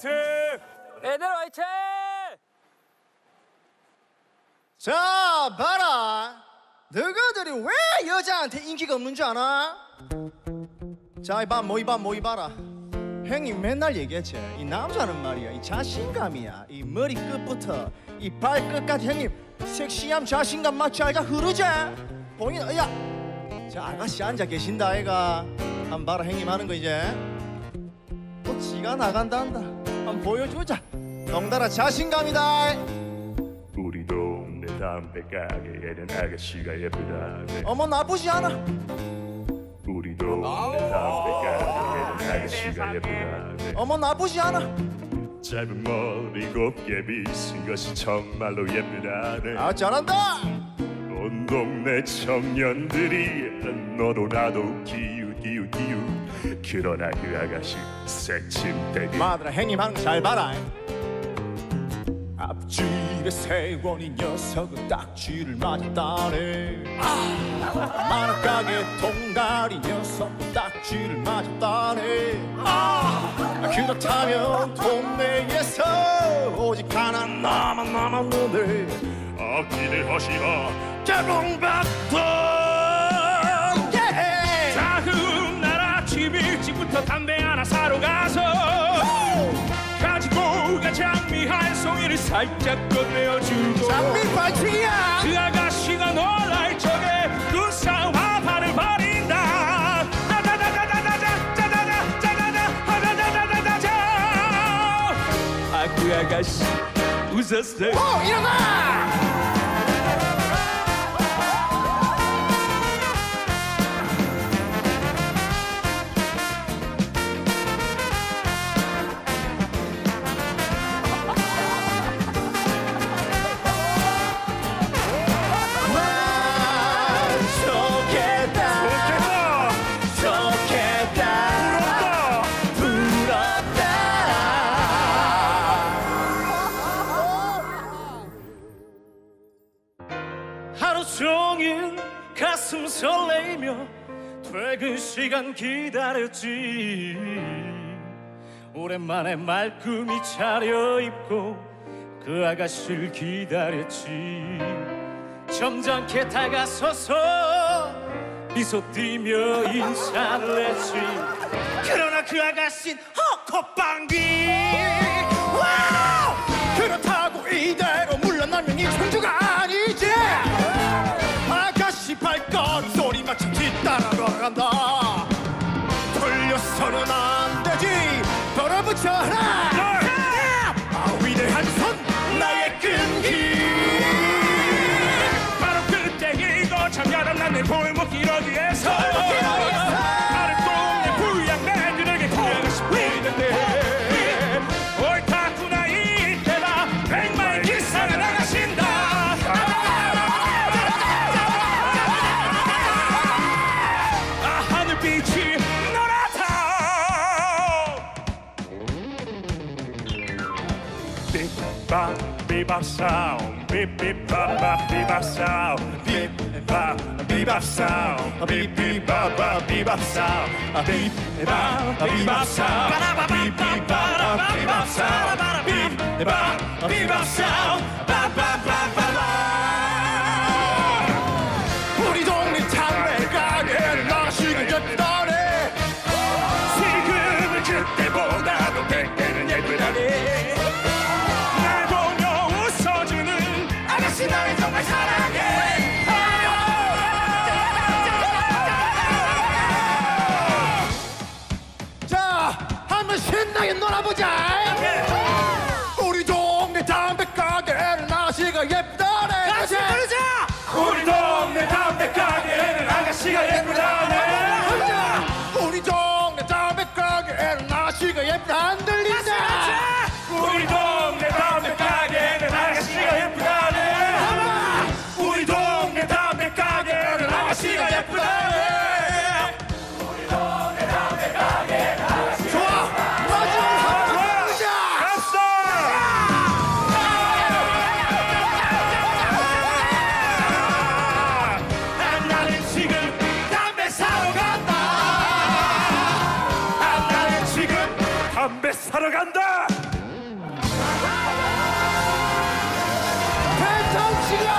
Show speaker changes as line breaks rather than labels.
화이팅!
애들 화이팅!
자, 봐라. 너희들이 왜 여자한테 인기가 없는 줄 아나? 자, 이봐, 뭐 이봐, 뭐 이봐라. 형이 맨날 얘기했지. 이 남자는 말이야, 이 자신감이야. 이 머리 끝부터 이 발 끝까지 형님 섹시함, 자신감 맞지 알가 흐르지? 보이나? 야, 자 아가씨 앉아 계신다, 아이가. 한번 봐라, 형님 하는 거 이제. 또 지가 나간다 한다. 한번 보여주자. 덩달아 자신감이다.
우리 동네 담배 가게에는 아가씨가 예쁘다네
어머 나쁘지 않아.
우리 동네 담배 가게에는 아가씨가 예쁘다네
어머 나쁘지 않아.
짧은 머리 곱게 빗은 것이 정말로 예쁘다네
아 잘한다.
온 동네 청년들이 너도 나도 기우 기우 기우 그러나 그 아가씨 새침대기
마들아 형님 하는 거 잘 봐라. 앞줄에 세원 이 녀석은 딱지를 맞았다네. 아, 만화가게 동가리 녀석도 딱지를 맞았다네. 아, 그렇다면 동네에서 오직 하나 나만 남았는데
어기를 허시어
개봉박도
한 송이를 살짝 건네어주고
장미 발치기야.
그 아가씨가 놀랄 적에 눈싸움 화판을 벌인다 아그 아가씨 웃었어요
어 일어나.
가슴 설레이며 퇴근 시간 기다렸지. 오랜만에 말끔히 차려입고 그 아가씨를 기다렸지. 점잖게 다가서서 미소 띠며 인사를 했지. 그러나 그 아가씨는 헛헛방귀
하나 둘 아, 위대한 손 나의 끈기!
바로 그때 이거 참 야단난 내 골목 기러기에서 bop, bebop sound. Beep, beep, ba, ba, bop, bebop sound. Beep, bop, ba, sound. Beep, beep, bop, bop, bebop sound. Beep, bop, ba, sound. Beep, beep, bop, ba, sound. Beep,
ba bop, bebop sound. Bop, bop. 가게를
나시가
예쁘다. 안 들린다.
우리 동네 담배 가게에는 아가씨가 예쁘다네. 우리 동네 담배 가게에는 아가씨가 예쁘다네 살아간다!
대통령!